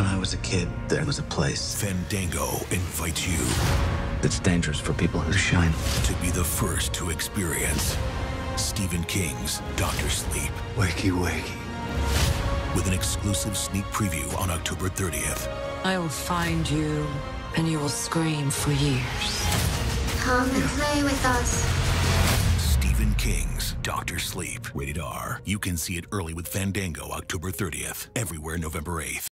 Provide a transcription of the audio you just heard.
When I was a kid, there was a place. Fandango invites you It's dangerous for people who shine. to be the first to experience Stephen King's Doctor Sleep Wakey, wakey. with an exclusive sneak preview on October 30th. I will find you, and you will scream for years. Come and play with us. Stephen King's Doctor Sleep. Rated R. You can see it early with Fandango October 30th. Everywhere November 8th.